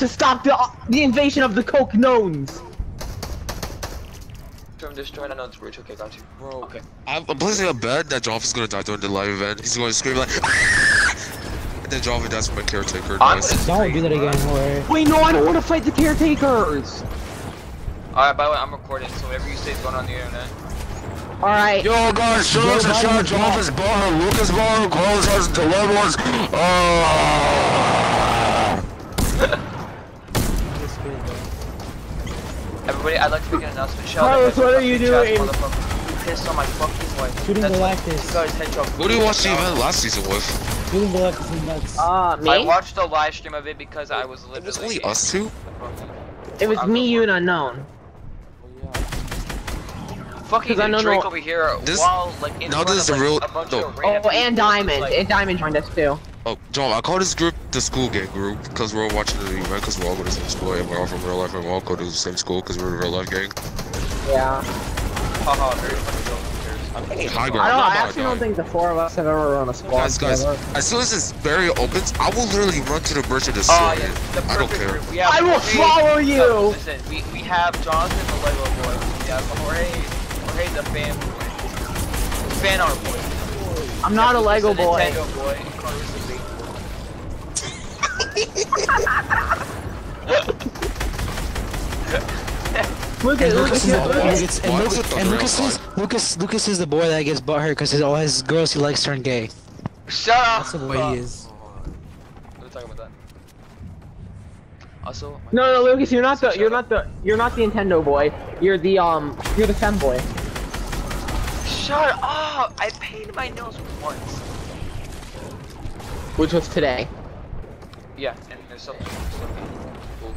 to stop the the invasion of the Coke Gnomes. From destroying unknown's bridge. Okay, got you. Bro, Okay. I'm, I'm placing a bet that Jonathan's gonna die during the live event. He's going to scream like, and then Jonathan dies from my caretaker. I'm Nice. Don't do that again, Jorge. Wait, no, I don't want to fight the caretakers. Alright, by the way, I'm recording, so whatever you say is going on the internet. All right. Yo guys, show us a shot. Jonathan's bar, Lucas bar, Carlos has dilemmas. Uh... Everybody, I'd like to make an announcement. Shout Carlos, what are you doing? You pissed on my fucking wife. Shooting That's what Galactus. You guys head What do you watch the event last season with? Shooting Galactus is nuts. Uh, me? I watched the live stream of it because I was literally. It was literally. only us two. it was me, you, and unknown. Fucking 'Cause I don't Drake over here This- while like in now front this is of, the like, real- a bunch no. of Oh, and Diamond. like- And Diamond joined us too. Oh, John, I call this group the school gang group because we're all watching the event because we're all going to the same school and we're all from real life and we all go to the same school because we're a real life gang. Yeah. Haha, very funny joke. I'm kidding. High I don't. I actually don't think the four of us have ever run a squad Guys, guys, together. as soon as this barrier opens, I will literally run to the bridge and Oh destroy yeah, it. I don't care. group. We have I will Jorge- follow No, you. listen, we, we have Jonathan the Lego boy. We have Jorge, Jorge the fan boy. Fan art boy. I'm not a Lego boy. Nintendo boy. Carlos the boy. Look at Lucas, Lucas is the boy that gets, and, Why Lucas, was and Lucas is? Lucas Lucas is the boy that gets butthurt because all his girls he likes turn gay. Shut up. That's the way he is. We're talking about that. Also, No, no, Lucas, you're not the, you're not the, you're not the Nintendo boy. You're the um, you're the femboy. shut up! I painted my nose once. which was today. Yeah, and there's something. something cool.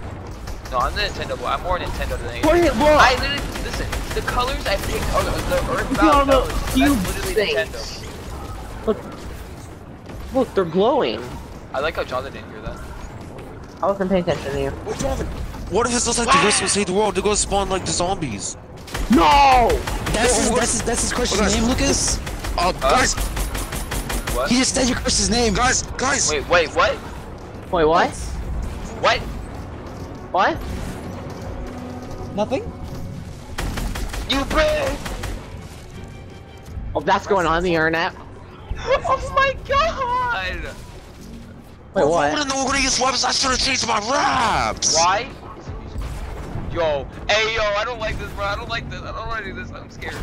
No, I'm the Nintendo boy. I'm more Nintendo than anything. Wait, look. I literally listen. The colors I picked are the, the Earthbound No, no, colors. you That's literally think. Nintendo. Look, look, they're glowing. I like how Jonathan didn't hear that. I wasn't paying attention to you. Wait, Jonathan, what if it's just like the rest of Save the World? They're gonna spawn like the zombies. No! That's his, that's his, that's his crush's guys. name, Lucas. Uh, guys, What? He just said your crush's name. guys, guys. Wait, wait, what? Wait, what? What? What? Nothing. You bring? Oh, that's going on the internet. oh my god! Wait, I what? wanna know we're gonna use weapons. I should have changed my raps. Why? Yo, hey yo, I don't like this, bro. I don't like this. I don't want to do this. I'm scared.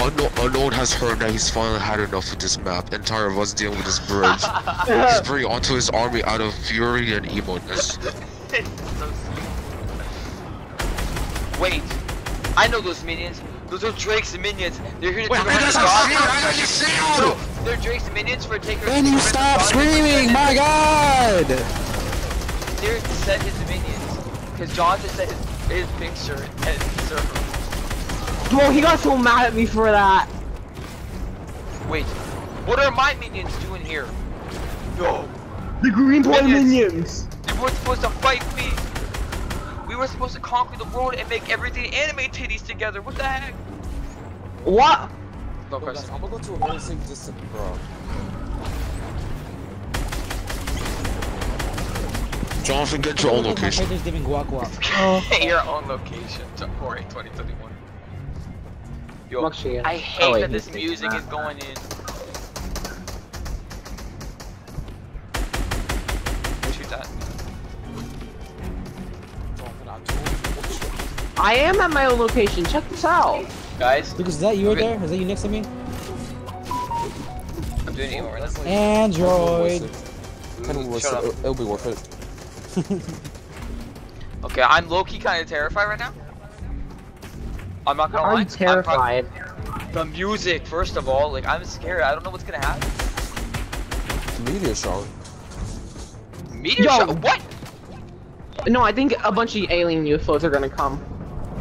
Oh, Unknown, Unknown oh, has heard that he's finally had enough of this map and tired of us dealing with this bridge. he's bringing onto his army out of fury and emo-ness. So. Wait, I know those minions. Those are Drake's minions. They're here to Wait, take man, over that's not god. shield! I got your shield! No, they're Drake's minions for taking. Can you stop screaming? My God! Derek said his minions because Jonathan said his, his picture and server. Bro, he got so mad at me for that. Wait, what are my minions doing here? No. The green boy Minions. minions. you weren't supposed to fight me. We were supposed to conquer the world and make everything anime titties together. What the heck? What? No Bro, guys, question. I'm gonna go to a very safe distance, bro. Jonathan, get your own Look at my location. fighters giving guac guac. Your own location to 4 2021. Yo, Actually, I oh, hate oh, wait, that he's this music is going in. Shoot that. I told you. what I am at my own location. Check this out. Guys, Lucas, is that you right there? Is that you next to me? I'm doing it more. That's like- Android. Kind of worth Shut it. up. It'll, it'll be worth it. Okay, I'm low-key kind of terrified right now. I'm not gonna lie. I'm terrified. prob- the music, first of all, like I'm scared. I don't know what's gonna happen. Meteor shower. Meteor Yo. shot. What? No, I think a bunch of alien UFOs are gonna come.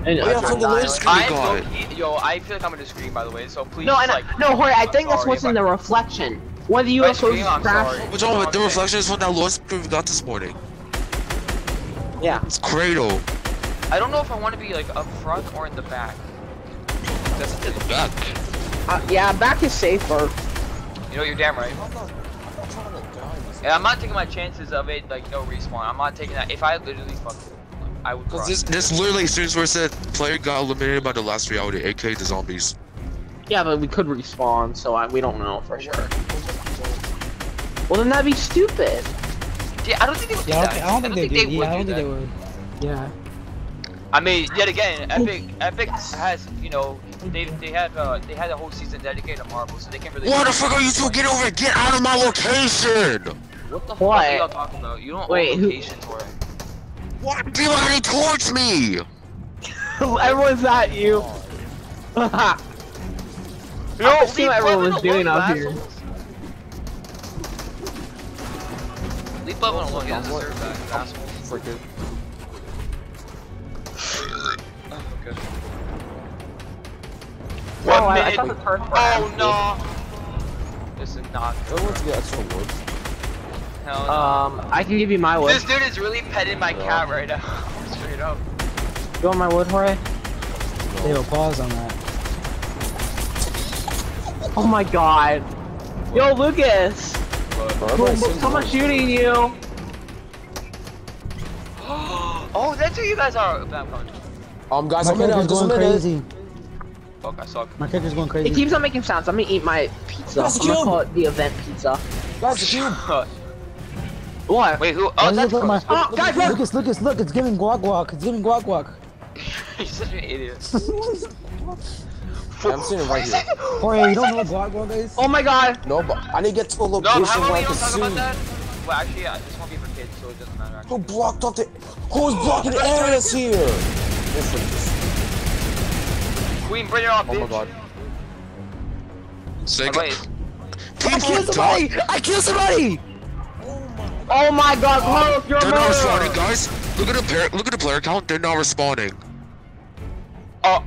And Oh, yeah, from the die. list. Scream I'm God. low-key. Yo, I feel like I'm gonna scream. By the way, so please. No, just, and I, like, no, Jorge, I I'm think that's what's in I- the reflection. One of the If I UFOs scream, I'm crashed. sorry. But Jonathan, the Okay. reflection is from that lowest screen we got this morning. Yeah. It's Cradle. I don't know if I want to be like up front or in the back. That's the. Back. Uh, yeah, back is safer. You know, you're damn right. I'm not, I'm not trying to die in And I'm not taking my chances of it, like, no respawn. I'm not taking that. If I literally fuck I would Cause this, this literally seems where it said player got eliminated by the last reality, aka the zombies. Yeah, but we could respawn, so I, we don't know for sure. Well, then that'd be stupid. Yeah, I don't think they would do Yeah, I don't, think, I don't think they did. would Yeah, I don't do think they would. Yeah. I mean, yet again, Epic, Epic has, you know, they they had uh, they had a whole season dedicated to Marvel, so they can't really. What the fuck are you two? Get over! Get out of my location! What the fuck What? are y'all talking about? You don't Wait, own who- locations for it. What? People are heading towards me! Everyone's at you. No, I see what leave everyone was doing alone, out here. assholes. Leave Levin alone, he doesn't What? deserve that, you asshole. Freaking. Okay. Oh, One I, I minute. thought the turf were Oh no! This is not I want to get extra wood. hell no. Um, I can give you my wood. This dude is really petting my No. cat right now. Straight up. You want my wood, Jorge? They have a pause on that. Oh my god. Yo, Lucas! Bro, Boom, everybody's boom, saying someone's wood. shooting you! oh, that's who you guys are. Okay, I'm coming. Um, guys, My I'm in character's just going minute. crazy. Fuck, I suck. My character's going crazy. It keeps on making sounds. I'm gonna eat my pizza. That's I'm gonna call it the event pizza. Guys, the cube. What? Wait, who? Oh, that's look my- Oh, guys, look! Lucas, Lucas, look, it's giving guac guac. It's giving guac guac. You're such an idiot. Yeah, I'm seeing it right here. Jorge, you don't know what guac guac is? Oh my god! No, but I need to get to a No, location how about where we I don't can talk about that? Well, actually, yeah, this won't be for kids, so it doesn't matter. Actually. Who blocked off the? Who's blocking the areas here? Different. Queen, bring it on, Oh my god. Say, Oh, wait. I killed somebody! I killed somebody! Oh my god, Carlos, you're They're not responding, guys. Look at the player. Look at the player count. They're not responding. Oh,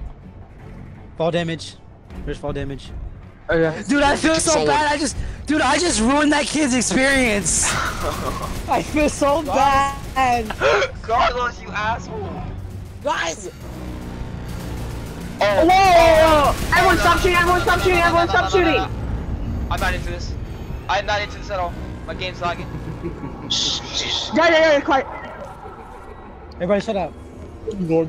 Fall damage. There's fall damage. Okay. Dude, I feel so Solid. bad. I just, dude, I just ruined that kid's experience. I feel so bad. Carlos, you asshole. Guys! Oh, Whoa, whoa, whoa! Everyone stop shooting, everyone stop shooting, everyone stop shooting! I'm not into this. I'm not into this at all. My game's lagging. Shh! Yeah, yeah, yeah, quiet. Everybody shut up. But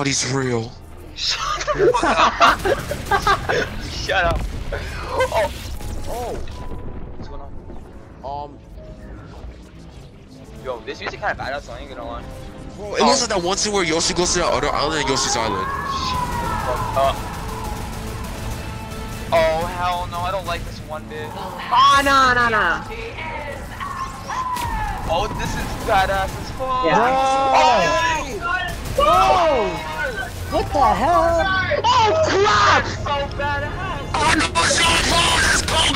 Illuminati's real. Shut the fuck up. Shut up. Oh, Oh. what's going on? Um. Yo, this music kind of badass. So I ain't gonna lie. Bro, it was like that one scene where Yoshi goes to that other island, and Yoshi's Island. Uh, oh hell no! I don't like this one bit. Ah, no, no, no. Oh, this is badass as fuck. Yeah. Oh, What the hell? Oh, crap! so badass. Oh no, it's not close! It's close!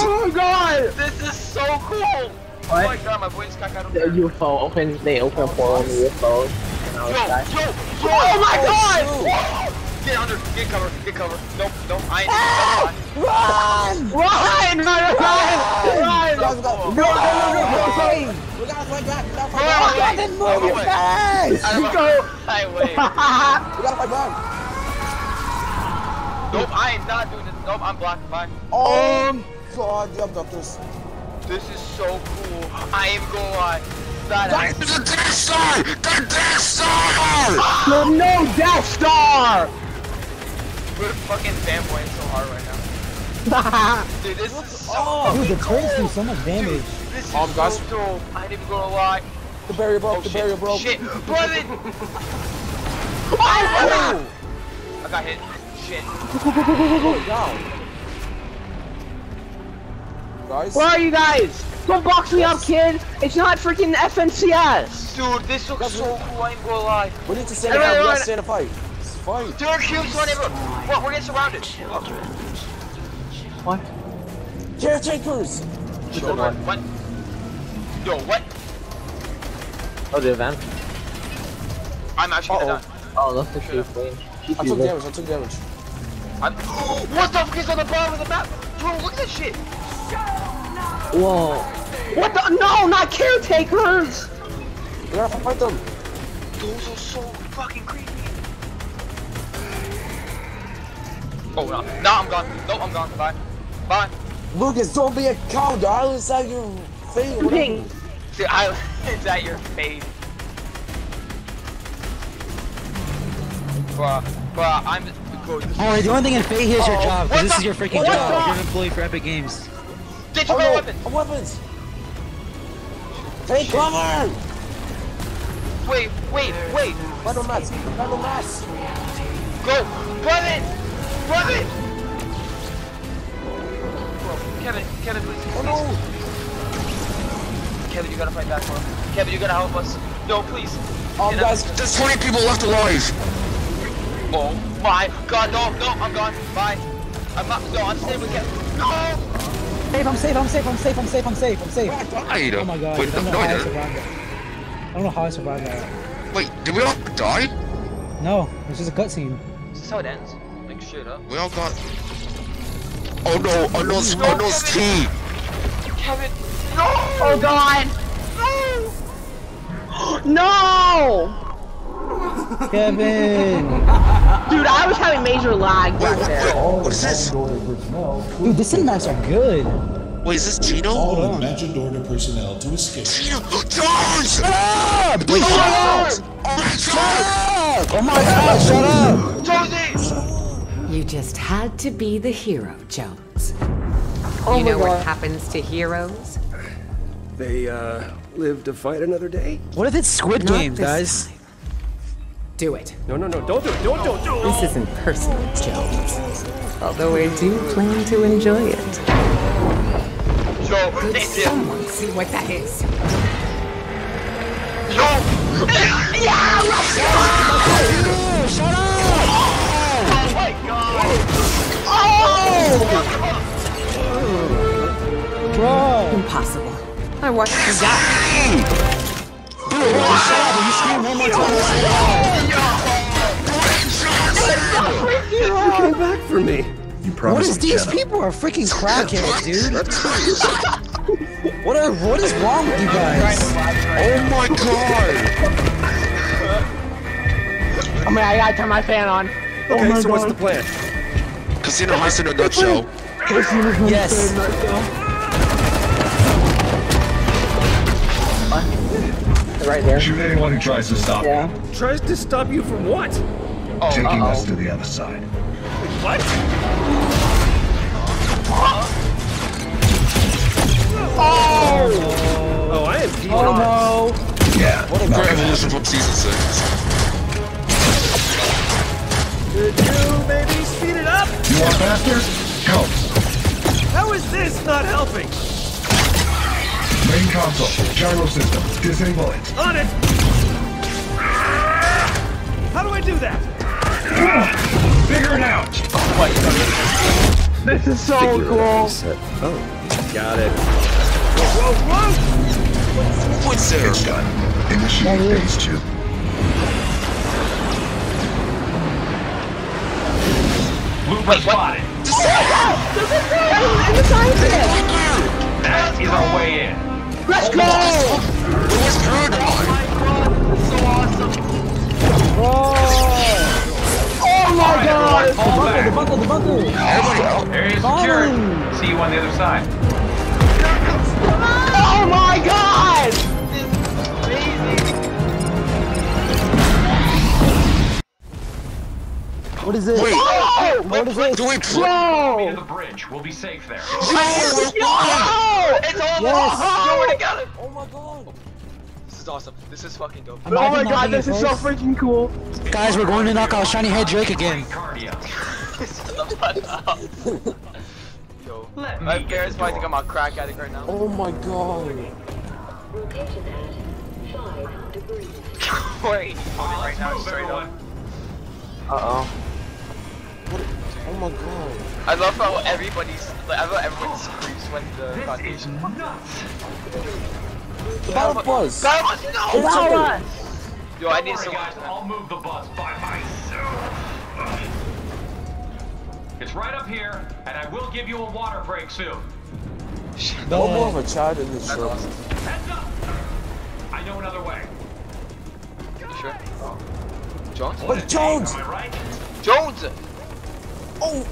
Oh my god! This is so cool. Oh What? my god, my voice got out of The there. Yo, UFO open, they open a portal in the UFO. And I was like, yo, yo. Oh my god! Get under, get cover, get cover. Nope, nope, I ain't. Run! Run! Run! Run! Guys, Run! We got. Run! Run! We got right back. We got Run! right back. Then Oh, move wait. fast! I don't- Go! I wait. We got right back. Nope, I am not doing this. Nope, I'm blocked. Bye. Oh god, the abductors. This is so cool. I am going on. Badass. It's a Death Star! The Death Star! There's no Death Star! We're fucking fanboying so hard right now. Dude, this is so Oh, Dude, the fucking turrets do cool. so much damage. This is guys. so dope. I ain't even gonna lie. the barrier broke. Oh the shit. barrier broke. Shit. Brother. Oh! oh. I got hit. Shit. Go down. Guys. Where are you guys? Don't box me up, kid! It's not freaking FNCS! Dude, this looks so cool. I ain't gonna lie. We need to stand a Everyone, fight. We gotta stand a fight. It's fight. Dude, cubes on everyone. What? We're getting surrounded. Oh, What? Caretakers. hold on. What? Yo, what? Oh, the event? I'm actually gonna Uh-oh. die. Oh, that's the shoot queen. I took damage. I took damage. I'm what the fuck is on the bottom of the map? Bro, look at this shit. Whoa. What the? No, not caretakers! We gotta fight them. Those are so fucking creepy. Oh no, no, I'm gone. No, I'm gone. Bye. Bye. Lucas, don't be a coward. I was at your face. Ping. See, I, it's at your fade. Bruh, bruh, I'm. Bro, this- Alright, the only thing in Fate here is your Oh, job, because this is your freaking what job. You're an employee for Epic Games. Get Oh your no, weapon! weapons. Take cover. Wait, wait, wait! Final mass. Final mass. Go! Run it! Run it! Bro, Kevin, Kevin, please, Oh no. Kevin, you gotta fight back, bro. Kevin, you gotta help us. No, please. Um, Yeah, guys, There's 20 people left alive. Oh my god, no, no, I'm gone. Bye. I'm not, no, I'm staying with Kevin. No! Safe, I'm safe, I'm safe, I'm safe, I'm safe, I'm safe, I'm safe. Died. Oh my god, Wait, I don't know no, how I I survived that. I don't know how I survived that. Wait, did we all die? No, it's just a cutscene. Is this how it ends? Like, straight up? We all got. Oh no! Oh no! Oh no! It's T. Kevin! No! Oh god! No! No! Kevin! Dude, I was having major lag Wait, back what, there. wait, what is this? Dude, the cinematics are good. Wait, is this Gino? All on. Magic Order personnel to escape. Gino! Oh, Jones! up! Please Shut shut up! up! Shut up! Oh my god, shut up! Josie! You just had to be the hero, Jones. Oh you my know what happens to heroes? They, uh, live to fight another day? What if it's Squid Not Games, guys? time. Do it. No, no, no, don't do it, don't, don't, don't! This isn't personal, Jones. Although I do plan to enjoy it. Joe, Did thank you. someone see what that is? Oh Bro! Impossible. I watched you die. Shut up! If you scream one more time, You came back for me! You promised is these people are freaking crackheads, dude? what are what is wrong with you guys? Oh my god! I mean, I gotta turn my fan on. Okay, oh so what's the plan? Casino Heist in a nutshell. Yes. Right there. Shoot anyone who tries to stop Yeah. Tries to stop you from what? Oh, taking us uh-oh. to the other side. What? Oh! Oh, I am deep Oh no! Yeah, What a not great evolution from season 6. Could you maybe speed it up? You want faster? Help. How is this not helping? Main console, gyro system, disable it. On it! How do I do that? Figure it out. This is so cool. Oh, got it. Whoa, whoa, whoa! What's there? It's done. Initiate phase two. Wait, what? That is our way in. Let's go! It was! So awesome! Oh my god! Fall back. Buckle, the buckle! Everybody, Area secured. See you on the other side. Oh my god! What is this? wait, Oh! What is this? do we Near Bro! the bridge. We'll be safe there. Oh, Oh! It's all Yes. Joe, we're together! Oh my god. This is awesome. This is fucking dope. Oh my god, this it is so freaking cool. Guys, we're going to knock out Shiny Head Drake again. Cardio. Yo. Let My me get parents the probably think. I'm a crack addict right now. Oh my god. Wait, Let's right now, straight up. Uh-oh. Oh my god. I love how everybody's, like, I love how everyone screams when the This is conversation. nuts. The battle buzz. God, no! Wow. Yo, I need worry, someone guys. I'll move the bus by myself. It's right up here, and I will give you a water break soon. No more of a child in this show. Heads up! I know another way. You sure? Jones? But Jones! Am right? Jones! Oh!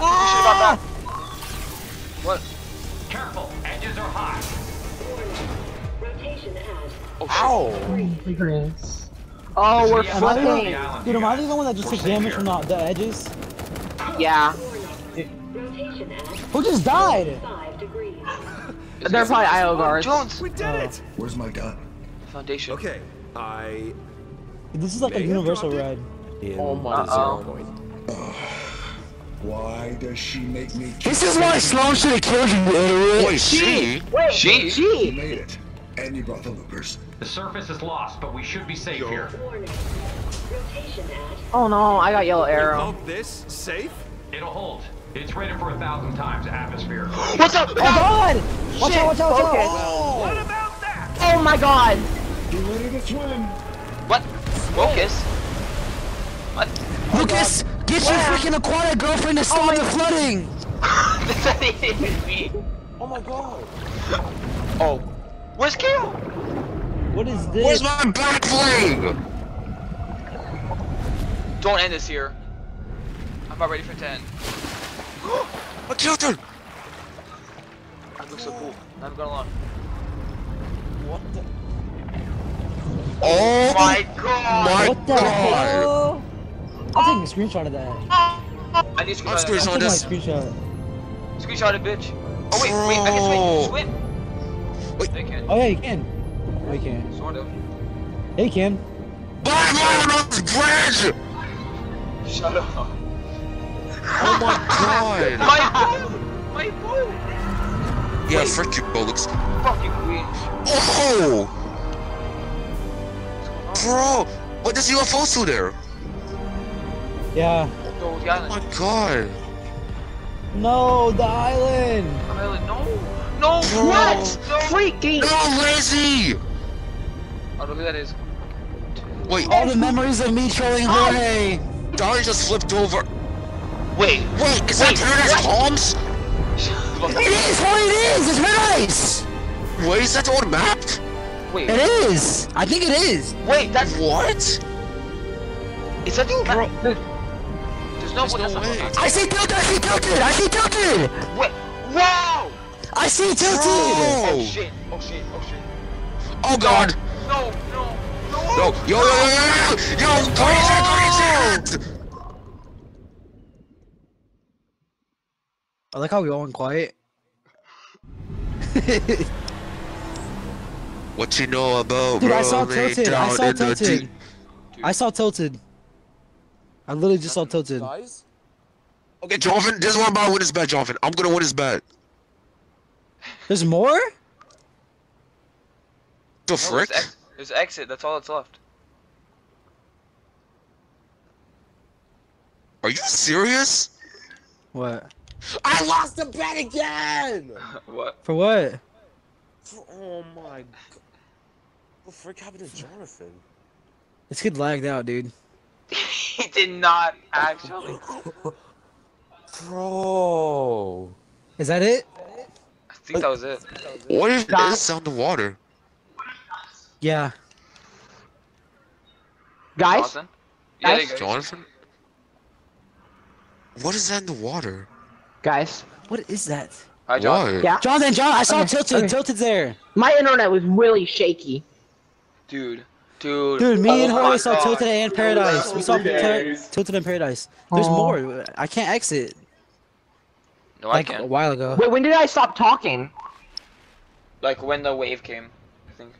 You should've got. What? Careful, edges are hot. Oh, shit. Ow! Oh, we're Yeah, Am I the the flipping. Dude, am I the only one that just took damage from the, the edges? Yeah. Who just died? They're probably IO guards. Jones! We did it! Uh, where's my gun? Foundation. Okay, I. This is like a universal dropped ride. In Oh my the zero God. point. Why does she make me This is why Slone should have killed you, you idiot. Wait, she? Wait, She? You she. made it. And you brought the loopers. The surface is lost, but we should be safe here. Oh no, I got yellow arrow. Called this safe? It'll hold. It's rated for a thousand times atmosphere. What's up? Oh god! Watch out, watch out, watch Okay. out! What about that? Oh my god. You ready to swim? What? Focus? What? Lucas, get your freaking aquatic girlfriend to stop oh the flooding! Does that even mean? Oh my god! Oh. Where's Kale? What is this? Where's my back fling? Don't end this here. I'm about ready for 10. I killed her! I look so cool. Not gonna lie. What the? Oh My god! my what the god! hell? I'm taking a screenshot of that. I need to I'm screenshot scared it. someone I'm this. taking my screenshot. Screenshot it, bitch. Oh wait, wait, I can swim. Swim. Wait. They can. Oh yeah, you can. Oh, you can. Sort of. Yeah, you can. Bye, bye, on this bridge! Shut up. Oh my god! My boat! My boat! Yeah, frick you, Bollocks. Fucking queen. Oh! What's? Bro! What does UFO still there? Yeah. No, the Oh my god! No, the island. Island, no! No! Bro. What? No! Freaking. No, lazy! Oh, look who that is. Wait, All the memories of me trolling ah. Jorge. Donnie just flipped over. Wait! Wait, is that Paradise Palms? It is what it is. It's paradise. Wait, is that the old map? Wait, It is. I think it is. wait, that's. What? Is that the map? There's no, There's way. no way. I see tilted. I see tilted. I see tilted. Wait! Wow! I see tilted. Oh Oh, shit! Oh shit! Oh shit! oh god! No! No! No! No, yo, yo, yo, yo, yo, yo, crazy, crazy! I like how we all went quiet. What you know about Dude, I saw tilted. I saw tilted. I saw tilted. I literally just saw tilted. Guys? Okay, Jonathan, this is what I'm about to win this bet, Jonathan. I'm gonna win this bet. There's more? The No, frick? there's, ex- there's exit. That's all that's left. Are you serious? What? I lost the bet again! what? For what? Oh my god. What the frick happened to Jonathan? This kid lagged out, dude. He did not actually. Bro. Is that it? I think that was it. What if Stop. the water? Yeah. Guys? Jonathan? Yeah, there you go. Jonathan? What is that in the water? Guys. What is that? Hi, John. What? Yeah. Jonathan, John, I saw Okay, tilted. okay. Tilted's there. My internet was really shaky. Dude. Dude. Dude, me Oh and my Jorge saw tilted and paradise. We saw Three Til- days. tilted and paradise. There's Aw. more. I can't exit. No, I Like a can't. a while ago. Wait, when did I stop talking? Like when the wave came, I think.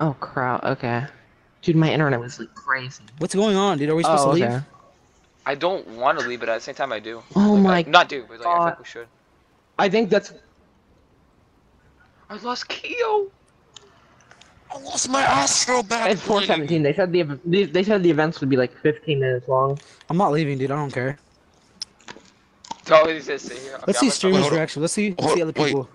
Oh crap. Okay. Dude, my internet was like crazy. What's going on, dude? Are we supposed Oh, to okay. leave? I don't want to leave, but at the same time I do. Oh Like, my I, Not do, but like, I think we should. I think that's. I lost Keo. I lost my astro back. It's 417. They said the they, they said the events would be like 15 minutes long. I'm not leaving, dude. I don't care. So he says stay here. Okay, Let's see streamers' hold reaction. Let's see. Let's see other wait. people.